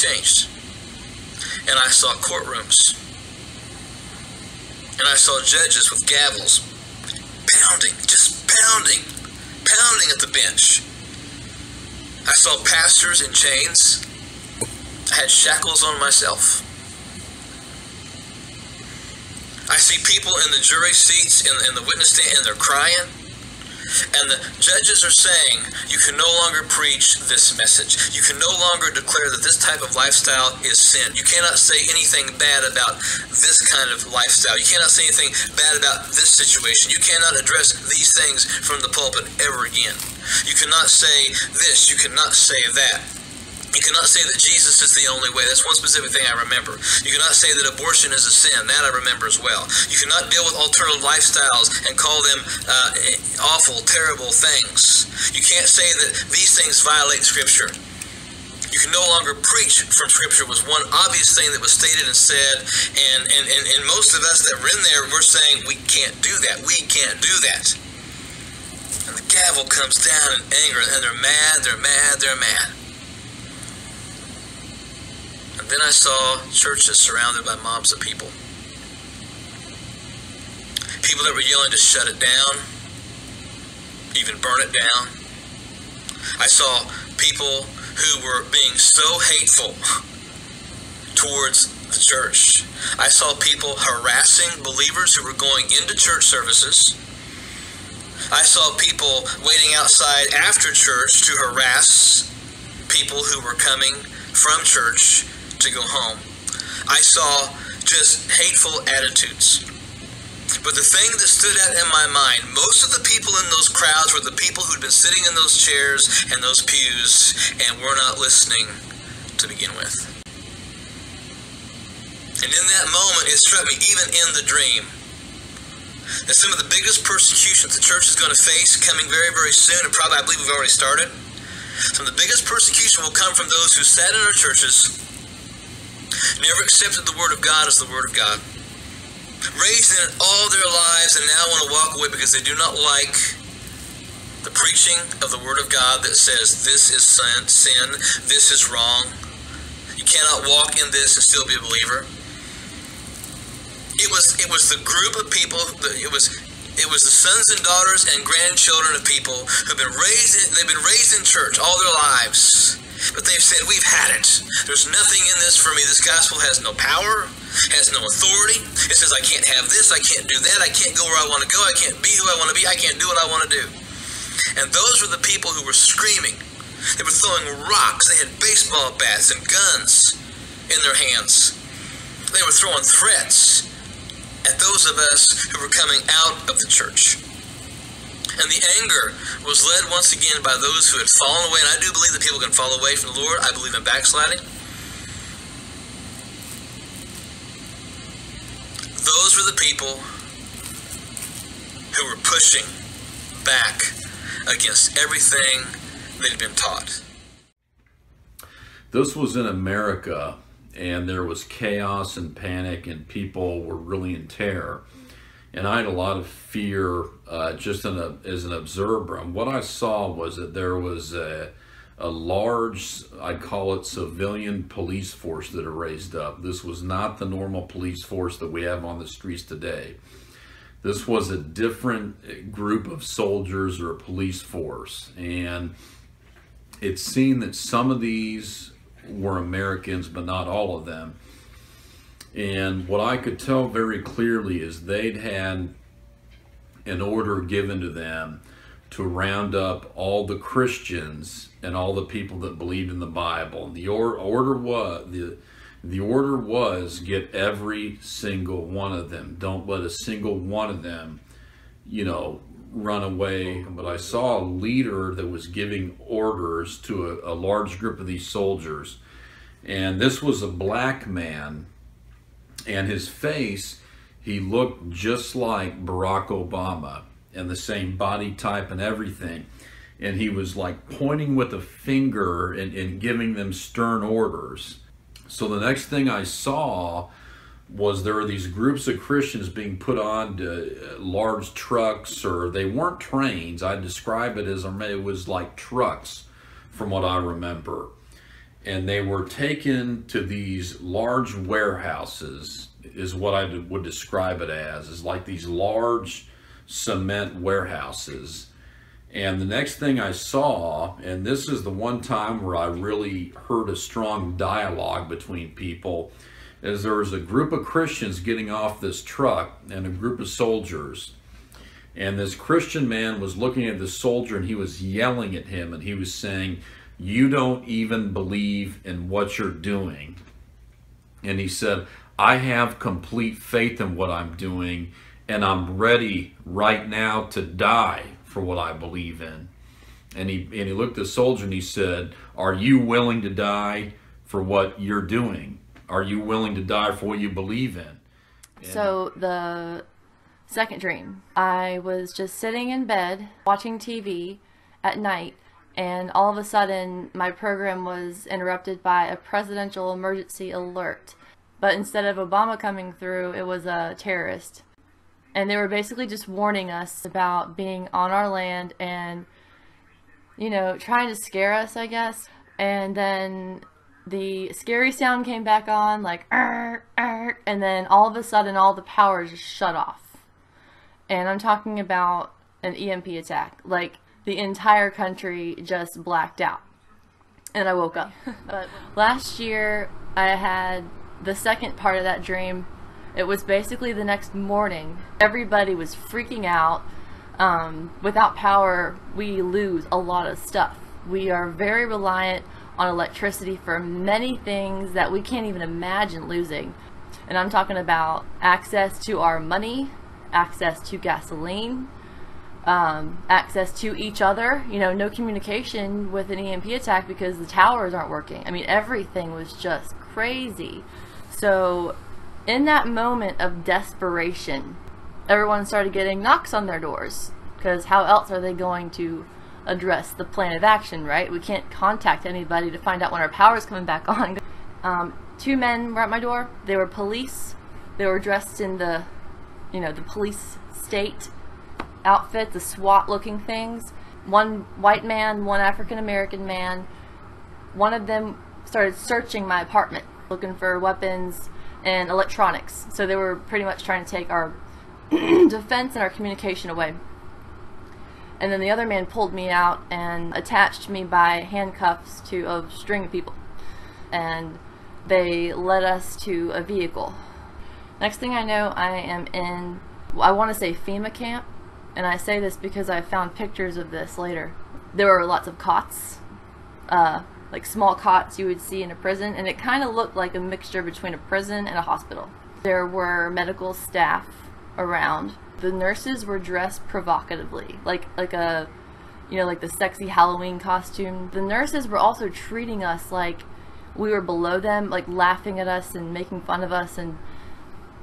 changed. And I saw courtrooms. And I saw judges with gavels pounding, just pounding, pounding at the bench. I saw pastors in chains. I had shackles on myself. I see people in the jury seats in the witness stand and they're crying. And the judges are saying, you can no longer preach this message. You can no longer declare that this type of lifestyle is sin. You cannot say anything bad about this kind of lifestyle. You cannot say anything bad about this situation. You cannot address these things from the pulpit ever again. You cannot say this. You cannot say that. You cannot say that Jesus is the only way. That's one specific thing I remember. You cannot say that abortion is a sin. That I remember as well. You cannot deal with alternative lifestyles and call them uh, awful, terrible things. You can't say that these things violate Scripture. You can no longer preach from Scripture was one obvious thing that was stated and said, and, and, and, and most of us that were in there, we're saying we can't do that. We can't do that. And the gavel comes down in anger, and they're mad, they're mad, they're mad. Then I saw churches surrounded by mobs of people. People that were yelling to shut it down, even burn it down. I saw people who were being so hateful towards the church. I saw people harassing believers who were going into church services. I saw people waiting outside after church to harass people who were coming from church to go home. I saw just hateful attitudes. But the thing that stood out in my mind, most of the people in those crowds were the people who'd been sitting in those chairs and those pews and were not listening to begin with. And in that moment, it struck me, even in the dream, that some of the biggest persecutions the church is going to face coming very, very soon, and probably I believe we've already started, some of the biggest persecution will come from those who sat in our churches never accepted the Word of God as the Word of God, raised in it all their lives, and now want to walk away because they do not like the preaching of the Word of God that says this is sin, sin this is wrong. You cannot walk in this and still be a believer. It was it was the group of people. That it was it was the sons and daughters and grandchildren of people who've been raised. In, they've been raised in church all their lives but they've said, We've had it. There's nothing in this for me. This gospel has no power, has no authority. It says, I can't have this, I can't do that, I can't go where I want to go, I can't be who I want to be, I can't do what I want to do. And those were the people who were screaming. They were throwing rocks, they had baseball bats and guns in their hands. They were throwing threats at those of us who were coming out of the church. And the anger was led once again by those who had fallen away. And I do believe that people can fall away from the Lord. I believe in backsliding. Those were the people who were pushing back against everything they'd been taught. This was in America, and there was chaos and panic, and people were really in terror and I had a lot of fear uh, just a, as an observer. And what I saw was that there was a, a large, I'd call it civilian police force that are raised up. This was not the normal police force that we have on the streets today. This was a different group of soldiers or a police force. And it's seen that some of these were Americans, but not all of them and what I could tell very clearly is they'd had an order given to them to round up all the Christians and all the people that believed in the Bible. And the or, order was the the order was get every single one of them. Don't let a single one of them, you know, run away. But I saw a leader that was giving orders to a, a large group of these soldiers. And this was a black man and his face, he looked just like Barack Obama and the same body type and everything. And he was like pointing with a finger and, and giving them stern orders. So the next thing I saw was there were these groups of Christians being put on to uh, large trucks, or they weren't trains. I describe it as it was like trucks from what I remember. And they were taken to these large warehouses, is what I would describe it as, is like these large cement warehouses. And the next thing I saw, and this is the one time where I really heard a strong dialogue between people, is there was a group of Christians getting off this truck and a group of soldiers. And this Christian man was looking at the soldier and he was yelling at him and he was saying, You don't even believe in what you're doing. And he said, I have complete faith in what I'm doing and I'm ready right now to die for what I believe in. And he, and he looked at the soldier and he said, Are you willing to die for what you're doing? Are you willing to die for what you believe in? And so the second dream, I was just sitting in bed watching TV at night, and all of a sudden my program was interrupted by a presidential emergency alert. But instead of Obama coming through, it was a terrorist. And they were basically just warning us about being on our land and, you know, trying to scare us, I guess. And then the scary sound came back on, like, arr, arr, and then all of a sudden all the power just shut off. And I'm talking about an EMP attack. Like, the entire country just blacked out. And I woke up. but last year, I had the second part of that dream. It was basically the next morning. Everybody was freaking out. Um, without power, we lose a lot of stuff. We are very reliant on electricity for many things that we can't even imagine losing. And I'm talking about access to our money, access to gasoline, um, access to each other. You know, no communication with an EMP attack because the towers aren't working. I mean, everything was just crazy. So, in that moment of desperation, everyone started getting knocks on their doors because how else are they going to address the plan of action, right? We can't contact anybody to find out when our power is coming back on. Um, two men were at my door. They were police. They were dressed in the, you know, the police state outfit, the SWAT looking things. One white man, one African American man. One of them started searching my apartment, looking for weapons and electronics. So they were pretty much trying to take our defense and our communication away. And then the other man pulled me out and attached me by handcuffs to a string of people. And they led us to a vehicle. Next thing I know, I am in, I want to say FEMA camp. And I say this because I found pictures of this later. There were lots of cots, uh, like small cots you would see in a prison, and it kind of looked like a mixture between a prison and a hospital. There were medical staff around the nurses were dressed provocatively, like like a you know like the sexy Halloween costume. The nurses were also treating us like we were below them, like laughing at us and making fun of us, and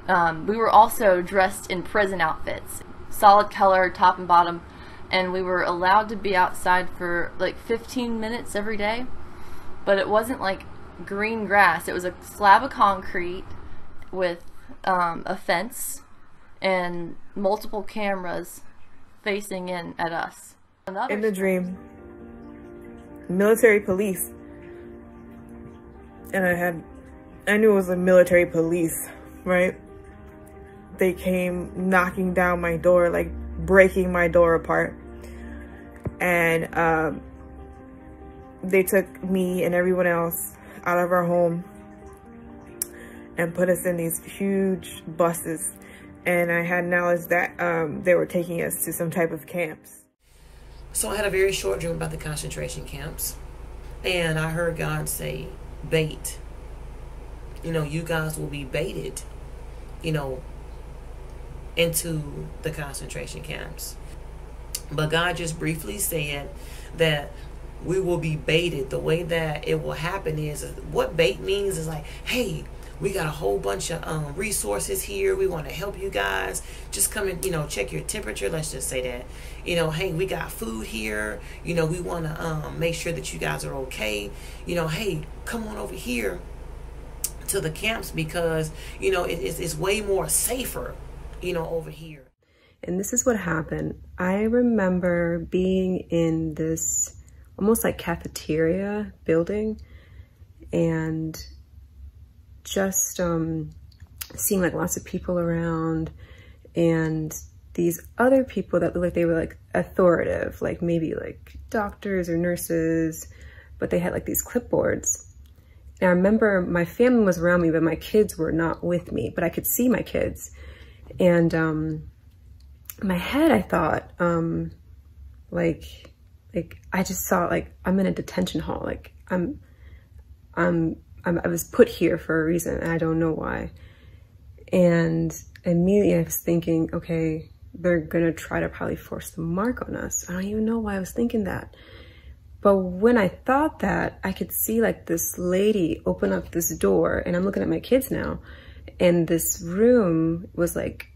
um, we were also dressed in prison outfits, solid color, top and bottom, and we were allowed to be outside for like 15 minutes every day, but it wasn't like green grass. It was a slab of concrete with um, a fence and multiple cameras facing in at us. Another in the dream, military police. And I had, I knew it was a military police, right? They came knocking down my door, like breaking my door apart. And um, they took me and everyone else out of our home and put us in these huge buses and I had knowledge that um, they were taking us to some type of camps. So I had a very short dream about the concentration camps, and I heard God say, bait. You know, you guys will be baited, you know, into the concentration camps. But God just briefly said that we will be baited. The way that it will happen is what bait means is like, hey, we got a whole bunch of um, resources here. We want to help you guys. Just come and, you know, check your temperature. Let's just say that. You know, hey, we got food here. You know, we want to um, make sure that you guys are okay. You know, hey, come on over here to the camps because, you know, it, it's, it's way more safer, you know, over here. And this is what happened. I remember being in this almost like cafeteria building and just um, seeing like lots of people around and these other people that looked like they were like authoritative, like maybe like doctors or nurses, but they had like these clipboards. And I remember my family was around me, but my kids were not with me, but I could see my kids. And um, my head, I thought, um, like, like I just saw like I'm in a detention hall. Like I'm, I'm, I'm, I was put here for a reason, and I don't know why. And immediately I was thinking, okay, they're gonna try to probably force the mark on us. I don't even know why I was thinking that. But when I thought that, I could see like this lady open up this door, and I'm looking at my kids now, and this room was like,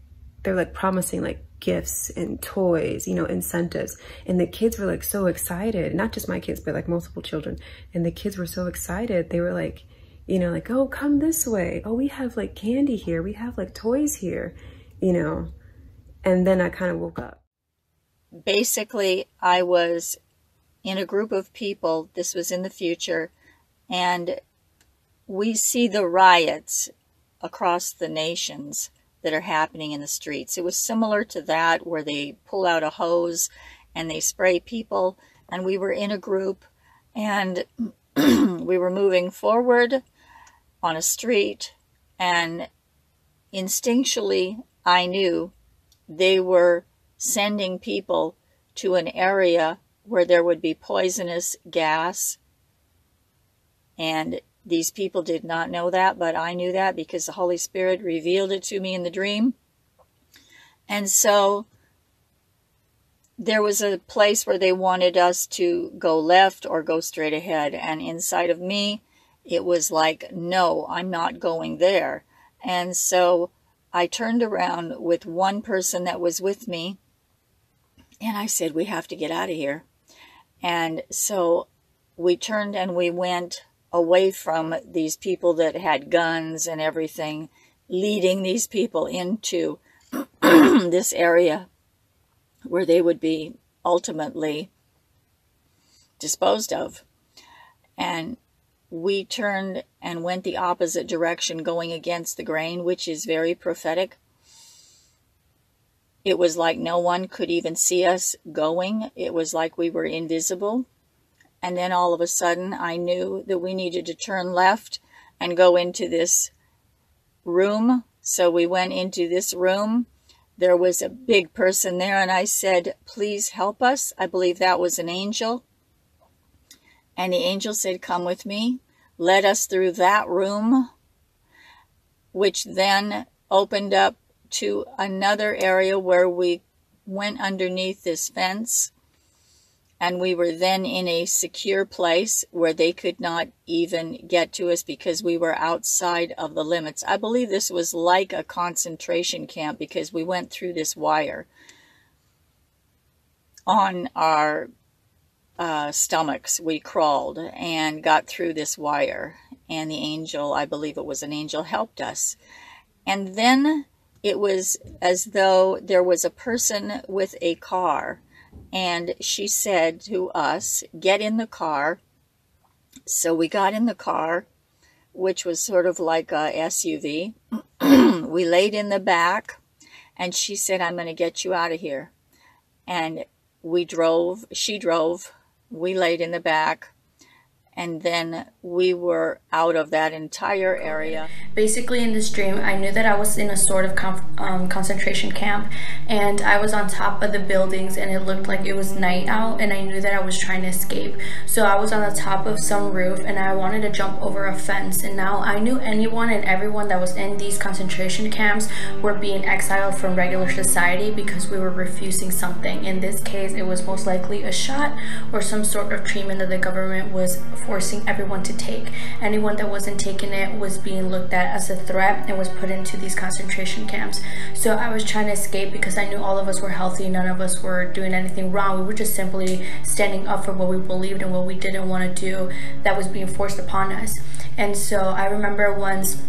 they're like promising like gifts and toys, you know, incentives. And the kids were like so excited, not just my kids, but like multiple children. And the kids were so excited. They were like, you know, like, oh, come this way. Oh, we have like candy here. We have like toys here, you know. And then I kind of woke up. Basically, I was in a group of people. This was in the future. And we see the riots across the nations that are happening in the streets. It was similar to that where they pull out a hose and they spray people. And we were in a group and we were moving forward on a street and instinctually I knew they were sending people to an area where there would be poisonous gas and these people did not know that, but I knew that because the Holy Spirit revealed it to me in the dream. And so there was a place where they wanted us to go left or go straight ahead. And inside of me, it was like, no, I'm not going there. And so I turned around with one person that was with me and I said, we have to get out of here. And so we turned and we went away from these people that had guns and everything, leading these people into this area where they would be ultimately disposed of. And we turned and went the opposite direction, going against the grain, which is very prophetic. It was like no one could even see us going. It was like we were invisible. And then all of a sudden, I knew that we needed to turn left and go into this room. So we went into this room. There was a big person there, and I said, Please help us. I believe that was an angel. And the angel said, Come with me. Led us through that room, which then opened up to another area where we went underneath this fence and we were then in a secure place where they could not even get to us because we were outside of the limits. I believe this was like a concentration camp because we went through this wire on our uh, stomachs. We crawled and got through this wire, and the angel, I believe it was an angel, helped us. And then it was as though there was a person with a car and she said to us, Get in the car. So we got in the car, which was sort of like a SUV. we laid in the back, and she said, I'm going to get you out of here. And we drove, she drove, we laid in the back, and then we were out of that entire area. Basically, in this dream, I knew that I was in a sort of um, concentration camp, and I was on top of the buildings, and it looked like it was night out, and I knew that I was trying to escape. So I was on the top of some roof, and I wanted to jump over a fence, and now I knew anyone and everyone that was in these concentration camps were being exiled from regular society because we were refusing something. In this case, it was most likely a shot or some sort of treatment that the government was forcing everyone to take. Anyone that wasn't taking it was being looked at as a threat and was put into these concentration camps. So I was trying to escape because I knew all of us were healthy, none of us were doing anything wrong. We were just simply standing up for what we believed and what we didn't want to do that was being forced upon us. And so I remember once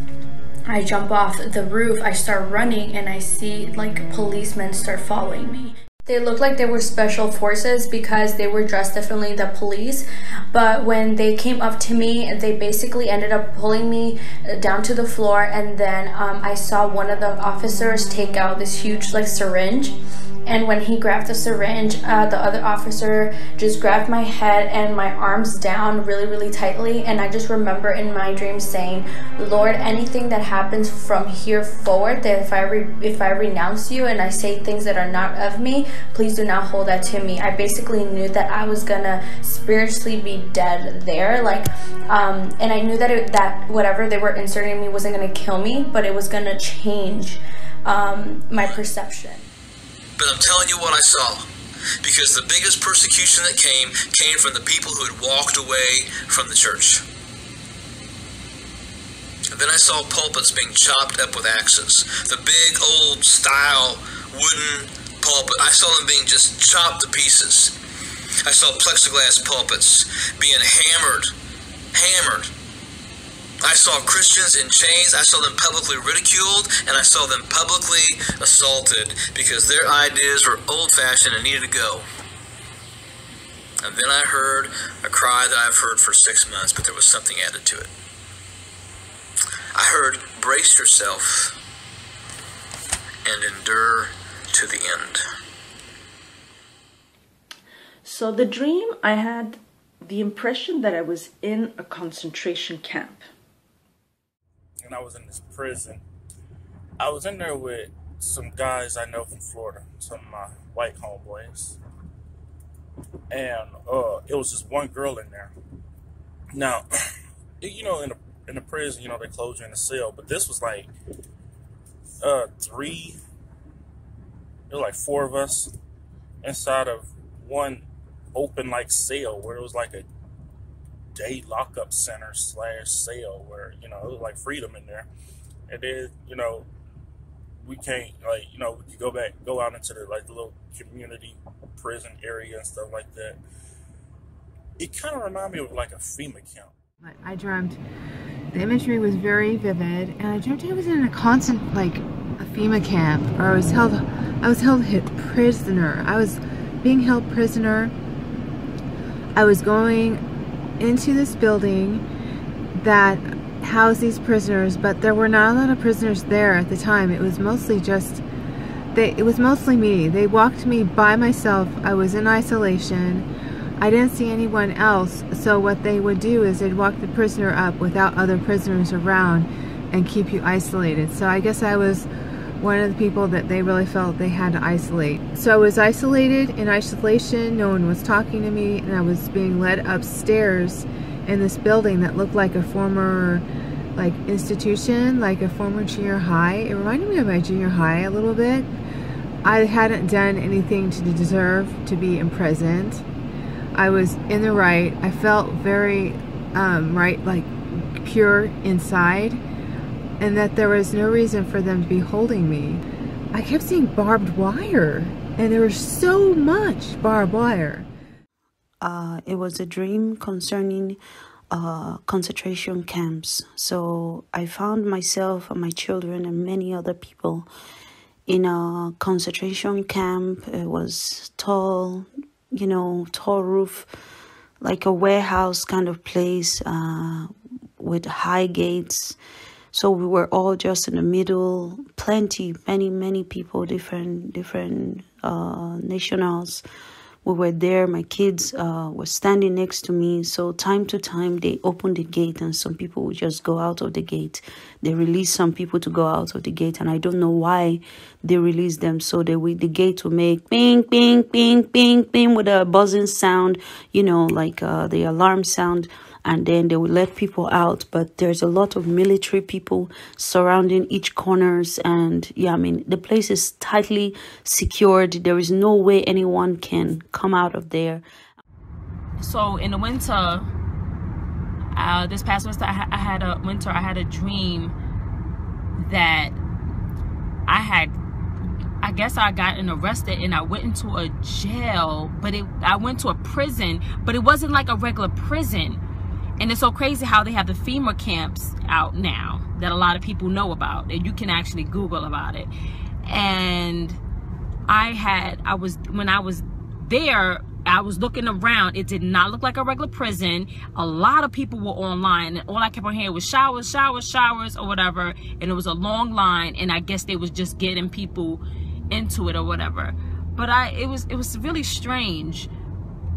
I jump off the roof, I start running and I see like policemen start following me. They looked like they were special forces because they were dressed differently than police. But when they came up to me, they basically ended up pulling me down to the floor. And then um, I saw one of the officers take out this huge like syringe and when he grabbed the syringe uh, the other officer just grabbed my head and my arms down really really tightly. And i just remember in my dream saying lord anything that happens from here forward that if i if i renounce you and i say things that are not of me please do not hold that to me. I basically knew that i was gonna spiritually be dead there like um, and i knew that it, that whatever they were inserting me wasn't gonna kill me but it was gonna change um, my perception but I'm telling you what I saw. Because the biggest persecution that came came from the people who had walked away from the church. And then I saw pulpits being chopped up with axes. The big old style wooden pulpit, I saw them being just chopped to pieces. I saw plexiglass pulpits being hammered, hammered I saw Christians in chains. I saw them publicly ridiculed, and I saw them publicly assaulted because their ideas were old fashioned and needed to go. And then I heard a cry that I've heard for six months, but there was something added to it. I heard, brace yourself and endure to the end. So, the dream, I had the impression that I was in a concentration camp when I was in this prison, I was in there with some guys I know from Florida, some of my white homeboys. And uh, it was just one girl in there. Now, you know, in a in the prison, you know, they close you in a cell, but this was like uh three there were like four of us inside of one open like cell where it was like a day lockup center slash cell where you know it was like freedom in there, and then you know we can't like you know we could go back go out into the like the little community prison area and stuff like that. It kind of reminded me of like a FEMA camp. I dreamt the imagery was very vivid, and I dreamt I was in a constant like a FEMA camp, or I was held I was held prisoner. I was being held prisoner. I was going into this building that housed these prisoners, but there were not a lot of prisoners there at the time. It was mostly just, they, it was mostly me. They walked me by myself. I was in isolation. I didn't see anyone else, so what they would do is they'd walk the prisoner up without other prisoners around and keep you isolated. So I guess I was one of the people that they really felt they had to isolate. So I was isolated in isolation, no one was talking to me, and I was being led upstairs in this building that looked like a former like institution, like a former junior high. It reminded me of my junior high a little bit. I hadn't done anything to deserve to be imprisoned. I was in the right. I felt very um, right, like pure inside and that there was no reason for them to be holding me. I kept seeing barbed wire, and there was so much barbed wire. Uh, it was a dream concerning uh, concentration camps. So I found myself and my children and many other people in a concentration camp. It was tall, you know, tall roof, like a warehouse kind of place uh, with high gates so we were all just in the middle plenty many many people different different uh, nationals. We were there my kids uh, were standing next to me. So time to time they opened the gate and some people would just go out of the gate. They released some people to go out of the gate and i don't know why they released them. So they the gate would make ping ping ping ping ping with a buzzing sound you know like uh, the alarm sound and then they will let people out but there's a lot of military people surrounding each corners and yeah i mean the place is tightly secured there is no way anyone can come out of there so in the winter uh, this past winter I, I had a winter i had a dream that i had I guess I got arrested and I went into a jail, but it I went to a prison, but it wasn't like a regular prison. And it's so crazy how they have the FEMA camps out now that a lot of people know about and you can actually Google about it. And I had, I was, when I was there, I was looking around. It did not look like a regular prison. A lot of people were online. And all I kept on hearing was showers, showers, showers, or whatever. And it was a long line. And I guess they was just getting people into it or whatever. But I, it was, it was really strange.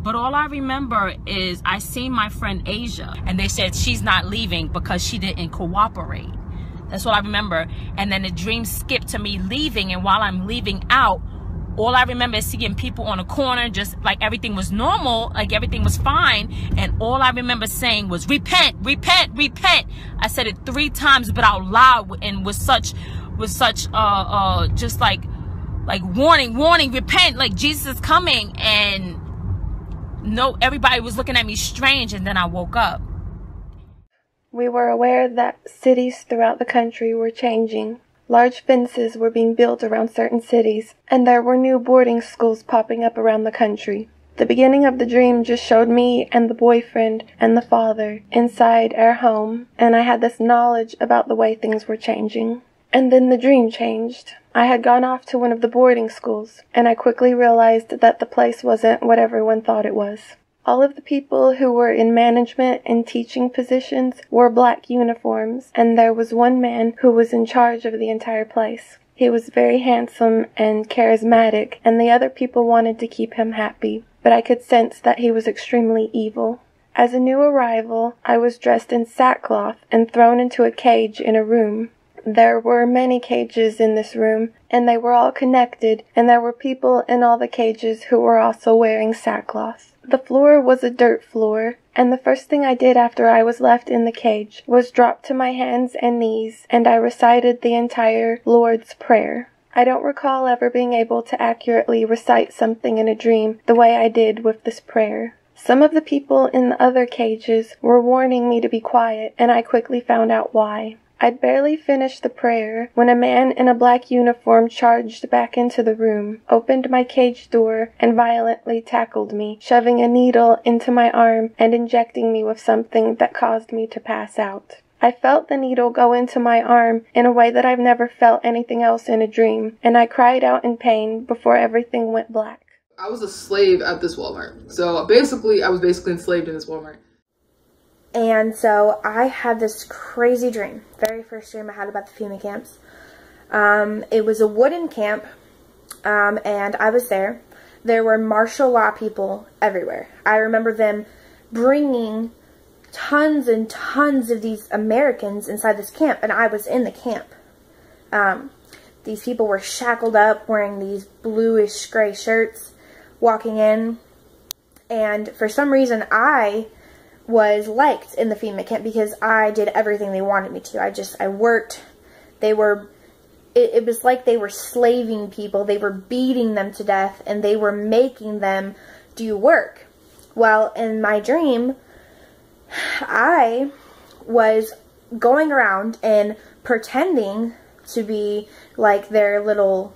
But all I remember is I seen my friend Asia. And they said she's not leaving because she didn't cooperate. That's what I remember. And then the dream skipped to me leaving. And while I'm leaving out, all I remember is seeing people on a corner, just like everything was normal, like everything was fine. And all I remember saying was, repent, repent, repent. I said it three times, but out loud and with such, with such, uh, uh, just like, like warning, warning, repent, like Jesus is coming. And no, everybody was looking at me strange. And then I woke up. We were aware that cities throughout the country were changing. Large fences were being built around certain cities, and there were new boarding schools popping up around the country. The beginning of the dream just showed me and the boyfriend and the father inside our home, and I had this knowledge about the way things were changing. And then the dream changed. I had gone off to one of the boarding schools, and I quickly realized that the place wasn't what everyone thought it was. All of the people who were in management and teaching positions wore black uniforms, and there was one man who was in charge of the entire place. He was very handsome and charismatic, and the other people wanted to keep him happy, but I could sense that he was extremely evil. As a new arrival, I was dressed in sackcloth and thrown into a cage in a room. There were many cages in this room, and they were all connected, and there were people in all the cages who were also wearing sackcloth. The floor was a dirt floor, and the first thing I did after I was left in the cage was drop to my hands and knees, and I recited the entire Lord's Prayer. I don't recall ever being able to accurately recite something in a dream the way I did with this prayer. Some of the people in the other cages were warning me to be quiet, and I quickly found out why. I'd barely finished the prayer when a man in a black uniform charged back into the room, opened my cage door, and violently tackled me, shoving a needle into my arm and injecting me with something that caused me to pass out. I felt the needle go into my arm in a way that I've never felt anything else in a dream, and I cried out in pain before everything went black. I was a slave at this Walmart. So basically, I was basically enslaved in this Walmart. And so I had this crazy dream. Very first dream I had about the FEMA camps. Um, it was a wooden camp, um, and I was there. There were martial law people everywhere. I remember them bringing tons and tons of these Americans inside this camp, and I was in the camp. Um, these people were shackled up, wearing these bluish gray shirts, walking in. And for some reason, I was liked in the FEMA camp because I did everything they wanted me to. I just, I worked. They were, it, it was like they were slaving people. They were beating them to death and they were making them do work. Well, in my dream, I was going around and pretending to be like their little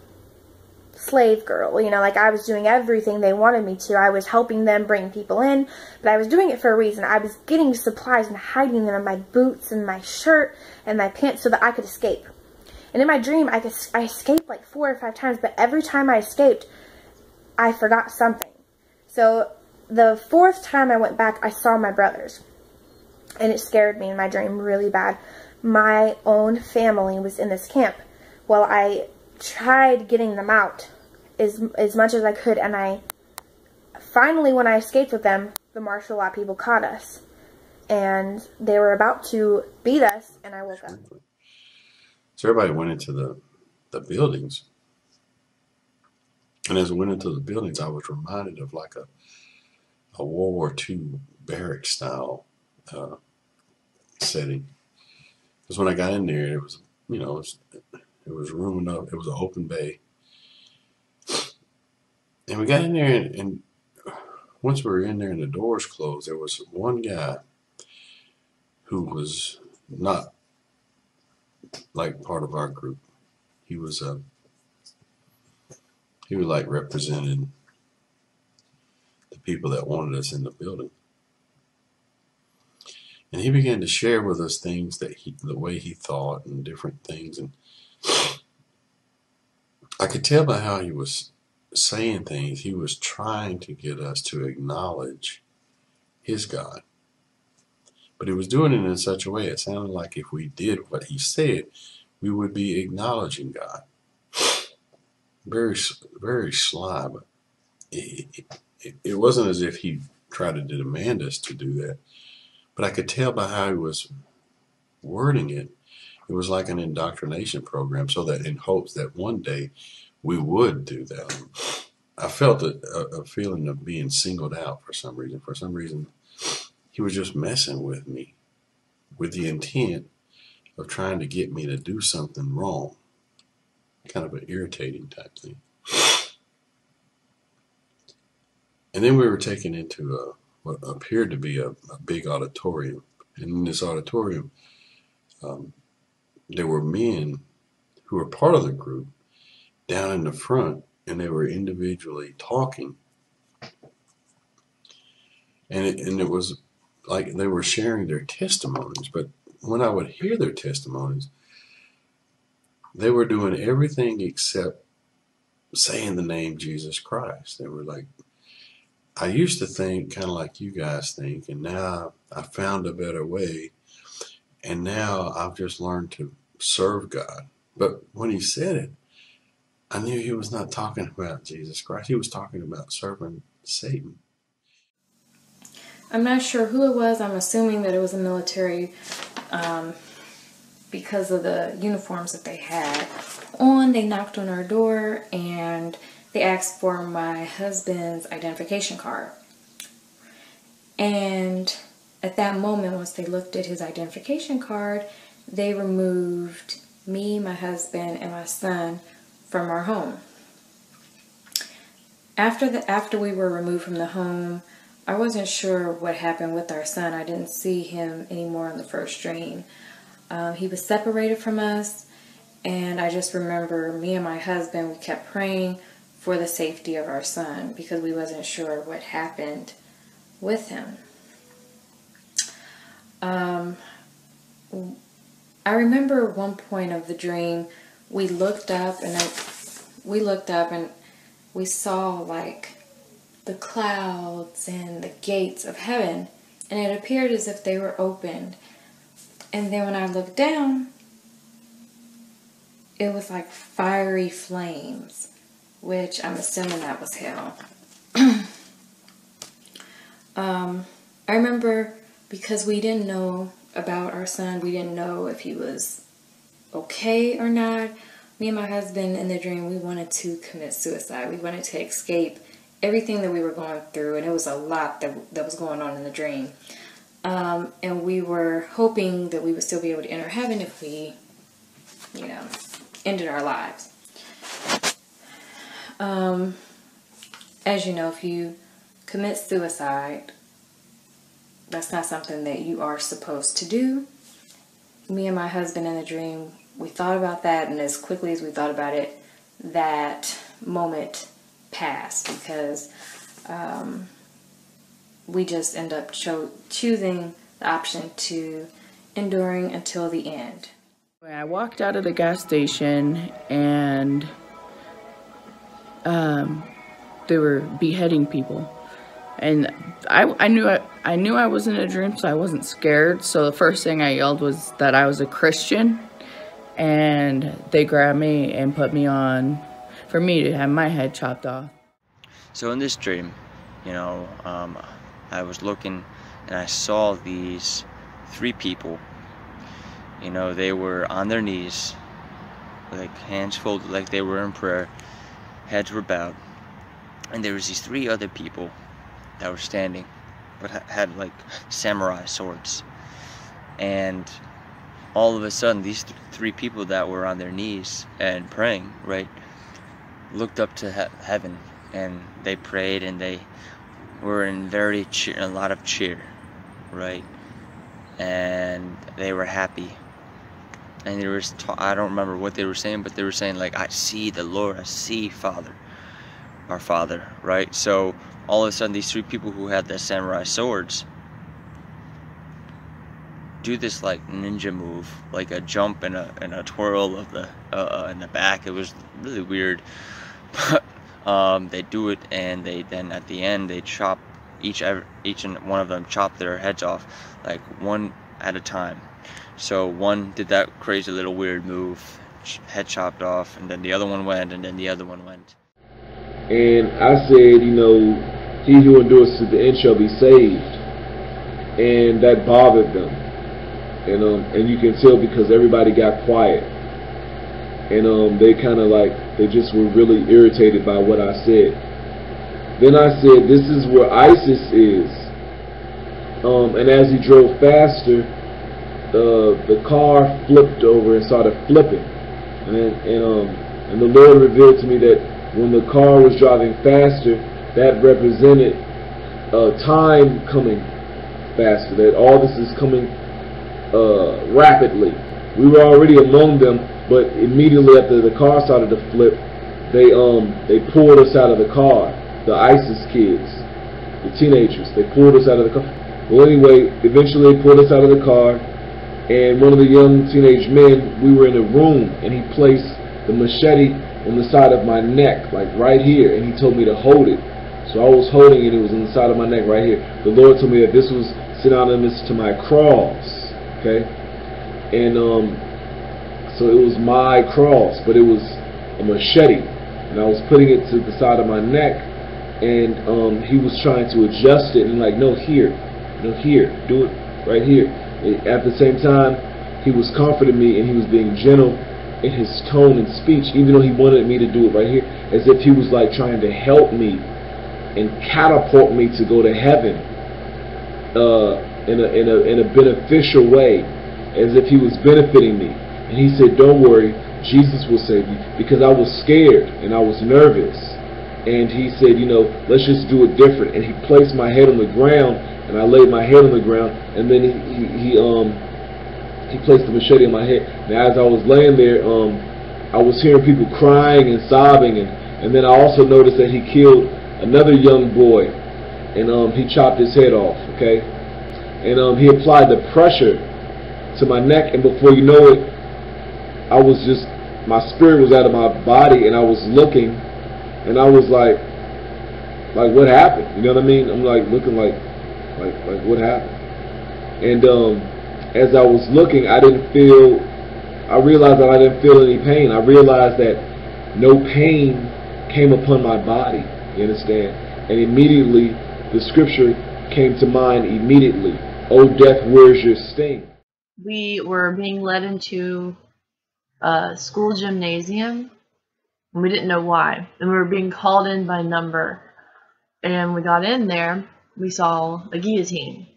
slave girl. You know, like I was doing everything they wanted me to. I was helping them bring people in, but I was doing it for a reason. I was getting supplies and hiding them in my boots and my shirt and my pants so that I could escape. And in my dream, I, could, I escaped like four or five times, but every time I escaped, I forgot something. So the fourth time I went back, I saw my brothers. And it scared me in my dream really bad. My own family was in this camp. Well, I tried getting them out as, as much as I could, and I finally, when I escaped with them, the martial law people caught us. And they were about to beat us, and I woke up. So everybody went into the, the buildings. And as we went into the buildings, I was reminded of like a, a World War II barrack style uh, setting. Because when I got in there, it was, you know, it was, it was room enough. It was an open bay. And we got in there, and, and once we were in there and the doors closed, there was one guy who was not like part of our group. He was a uh, he was like representing the people that wanted us in the building. And he began to share with us things that he, the way he thought and different things. And I could tell by how he was saying things, he was trying to get us to acknowledge his God. But he was doing it in such a way, it sounded like if we did what he said, we would be acknowledging God. Very, very sly, but it, it, it wasn't as if he tried to demand us to do that. But I could tell by how he was wording it, it was like an indoctrination program, so that in hopes that one day we would do that. I felt a, a, feeling of being singled out for some reason. For some reason, he was just messing with me with the intent of trying to get me to do something wrong. Kind of an irritating type thing. And then we were taken into a, what appeared to be a, a big auditorium. And in this auditorium, um, there were men who were part of the group down in the front, and they were individually talking. And it, and it was like they were sharing their testimonies. But when I would hear their testimonies, they were doing everything except saying the name Jesus Christ. They were like, I used to think kind of like you guys think, and now I found a better way. And now I've just learned to serve God. But when he said it, I knew he was not talking about Jesus Christ. He was talking about serving Satan. I'm not sure who it was. I'm assuming that it was a military um, because of the uniforms that they had on. They knocked on our door and they asked for my husband's identification card. And at that moment, once they looked at his identification card, they removed me, my husband, and my son from our home. After the after we were removed from the home, I wasn't sure what happened with our son. I didn't see him anymore in the first dream. Um, he was separated from us, and I just remember me and my husband, we kept praying for the safety of our son because we wasn't sure what happened with him. Um, I remember one point of the dream, we looked up and I, we looked up and we saw like the clouds and the gates of heaven, and it appeared as if they were opened. And then when I looked down, it was like fiery flames, which I'm assuming that was hell. um, I remember because we didn't know about our son, we didn't know if he was okay or not. Me and my husband in the dream, we wanted to commit suicide. We wanted to escape everything that we were going through, and it was a lot that, that was going on in the dream. Um, and we were hoping that we would still be able to enter heaven if we, you know, ended our lives. Um, as you know, if you commit suicide, that's not something that you are supposed to do. Me and my husband in the dream, we thought about that, and as quickly as we thought about it, that moment passed because um, we just end up cho- choosing the option to enduring until the end. I walked out of the gas station and um, they were beheading people, and I, I knew I, I knew I was in a dream, so I wasn't scared. So the first thing I yelled was that I was a Christian, and they grabbed me and put me on for me to have my head chopped off. So in this dream, you know, um, I was looking and I saw these three people. You know, they were on their knees, like hands folded, like they were in prayer, heads were bowed, and there was these three other people that were standing, but had like samurai swords, and all of a sudden, these th three people that were on their knees and praying, right, looked up to he heaven and they prayed and they were in very cheer, a lot of cheer, right? And they were happy. And there was, I don't remember what they were saying, but they were saying like, I see the Lord, I see Father, our Father, right? So all of a sudden, these three people who had the samurai swords do this like ninja move, like a jump and a and a twirl of the uh, uh in the back. It was really weird, but um, they do it and they then at the end they chop each each and one of them chop their heads off like one at a time. So one did that crazy little weird move head chopped off and then the other one went and then the other one went. And i said you know he who endures to the end shall be saved. And that bothered them. And um and you can tell because everybody got quiet. And um they kind of like they just were really irritated by what I said. Then I said this is where ISIS is. Um and as he drove faster uh, the car flipped over and started flipping. And and um and the Lord revealed to me that when the car was driving faster that represented uh, time coming faster that all this is coming uh, rapidly. We were already among them, but immediately after the car started to flip, they um they pulled us out of the car. The ISIS kids, the teenagers, they pulled us out of the car. Well, anyway, eventually they pulled us out of the car, and one of the young teenage men, we were in a room, and he placed the machete on the side of my neck, like right here, and he told me to hold it. So I was holding it, it was on the side of my neck right here. The Lord told me that this was synonymous to my cross okay? And um so it was my cross but it was a machete. And I was putting it to the side of my neck and um he was trying to adjust it and like no here no here do it right here. At the same time he was comforting me and he was being gentle in his tone and speech even though he wanted me to do it right here as if he was like trying to help me and catapult me to go to heaven uh, in a, in a, in a beneficial way, as if he was benefiting me. And he said, don't worry, Jesus will save you. Because I was scared and I was nervous. And he said, you know, let's just do it different. And he placed my head on the ground, and I laid my head on the ground, and then he, he, he um, he placed the machete in my head. Now, as I was laying there, um, I was hearing people crying and sobbing, and, and then I also noticed that he killed another young boy, and um, he chopped his head off, okay? and um, he applied the pressure to my neck, and before you know it, I was just my spirit was out of my body, and I was looking, and I was like, like what happened? You know what I mean? I'm like looking like, like, like what happened? And um, as I was looking, I didn't feel. I realized that I didn't feel any pain. I realized that no pain came upon my body. You understand? And immediately, the scripture came to mind immediately. Oh, death, where's your sting? We were being led into a school gymnasium, and we didn't know why. And we were being called in by number. And we got in there, we saw a guillotine.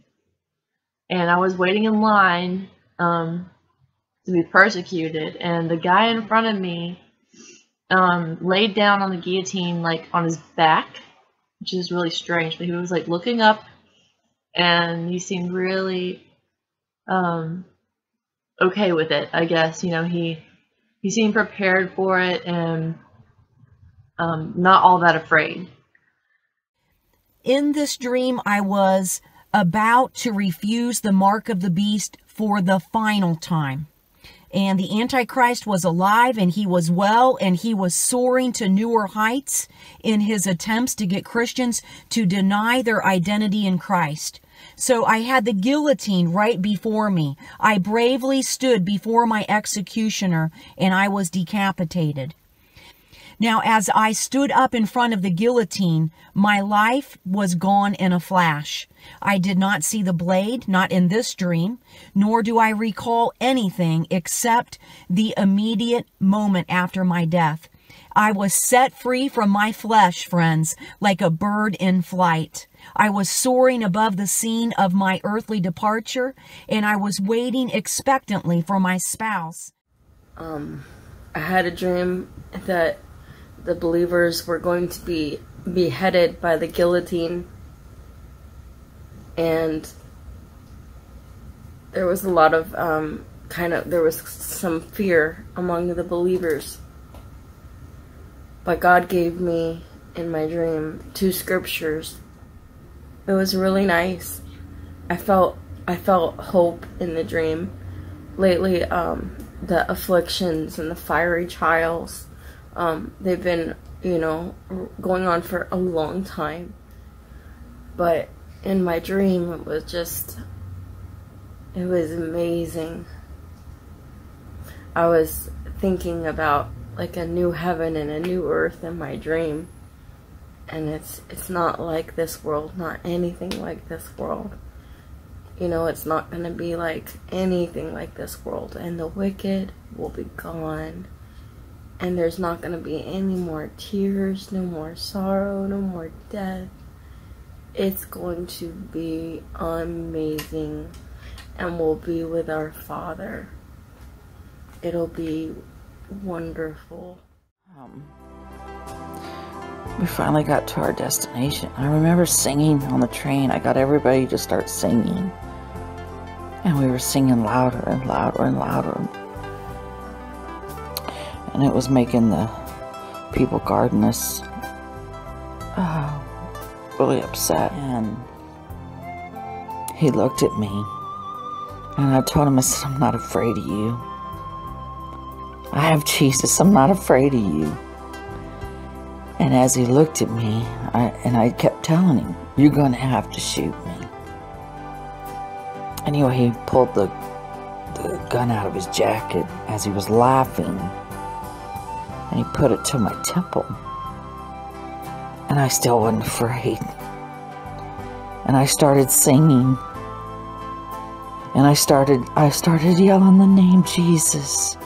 And I was waiting in line um, to be persecuted, and the guy in front of me um, laid down on the guillotine, like on his back, which is really strange. But he was like looking up and he seemed really um, okay with it. I guess you know he he seemed prepared for it and um, not all that afraid. In this dream, I was about to refuse the mark of the beast for the final time. And the Antichrist was alive and he was well and he was soaring to newer heights in his attempts to get Christians to deny their identity in Christ. So I had the guillotine right before me. I bravely stood before my executioner and I was decapitated. Now, as I stood up in front of the guillotine, my life was gone in a flash. I did not see the blade, not in this dream, nor do I recall anything except the immediate moment after my death. I was set free from my flesh, friends, like a bird in flight. I was soaring above the scene of my earthly departure, and I was waiting expectantly for my spouse. Um, I had a dream that the believers were going to be beheaded by the guillotine, and there was a lot of um, kind of there was some fear among the believers. But God gave me in my dream two scriptures it was really nice. I felt I felt hope in the dream. Lately, um, the afflictions and the fiery trials, um, they've been you know, going on for a long time. But in my dream, it was just, it was amazing. I was thinking about like a new heaven and a new earth in my dream. And it's it's not like this world, not anything like this world. You know, it's not going to be like anything like this world and the wicked will be gone. And there's not going to be any more tears, no more sorrow, no more death. It's going to be amazing and we'll be with our Father. It'll be wonderful. Um, we finally got to our destination. I remember singing on the train. I got everybody to start singing. And we were singing louder and louder and louder. And it was making the people guarding us uh, really upset. And he looked at me. And I told him, I said, I'm not afraid of you. I have Jesus. I'm not afraid of you. And as he looked at me, I, and I kept telling him, You're going to have to shoot me. Anyway, he pulled the, the gun out of his jacket as he was laughing, and he put it to my temple. And I still wasn't afraid. And I started singing. And I started I started yelling the name Jesus.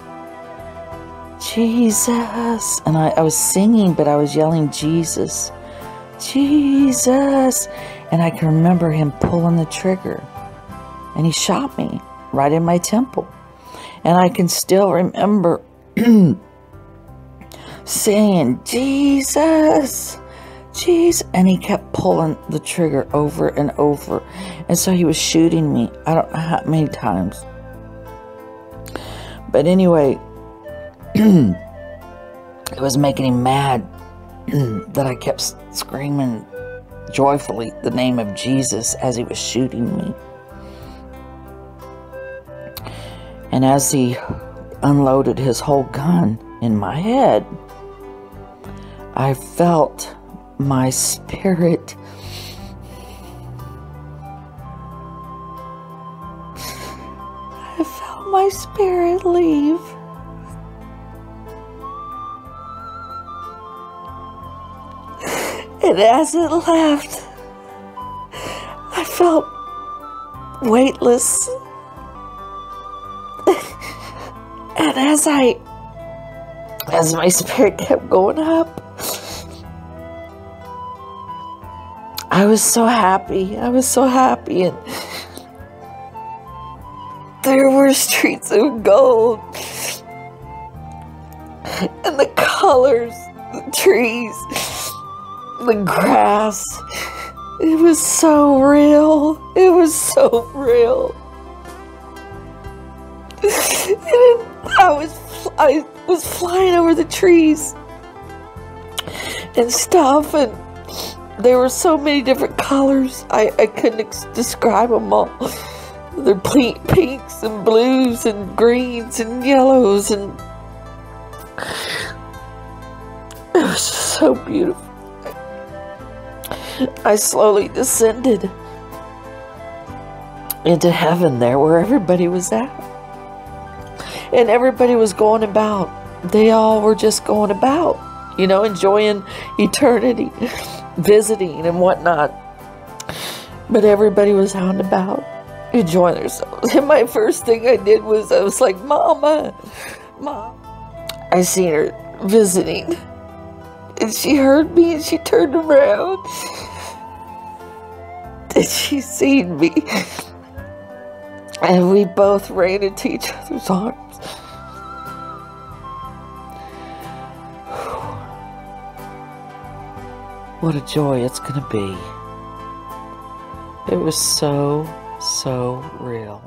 Jesus. And I, I was singing, but I was yelling Jesus. Jesus. And I can remember him pulling the trigger. And he shot me right in my temple. And I can still remember saying, Jesus, Jesus. And he kept pulling the trigger over and over. And so he was shooting me. I don't know how many times. But anyway, it was making him mad that I kept screaming joyfully the name of Jesus as he was shooting me. And as he unloaded his whole gun in my head, I felt my spirit I felt my spirit leave. And as it left, I felt weightless. and as I, as my spirit kept going up, I was so happy. I was so happy. And there were streets of gold. And the colors, the trees the grass. It was so real. It was so real. I was I was flying over the trees and stuff, and there were so many different colors. I I couldn't describe them all. They're pink, pinks and blues and greens and yellows and it was so beautiful. I slowly descended into heaven there where everybody was at. And everybody was going about. They all were just going about, you know, enjoying eternity, visiting and whatnot. But everybody was out and about, enjoying themselves. And my first thing I did was I was like, Mama, Mom. I seen her visiting. And she heard me and she turned around. And she seen me. And we both ran into each other's arms. What a joy it's going to be. It was so, so real.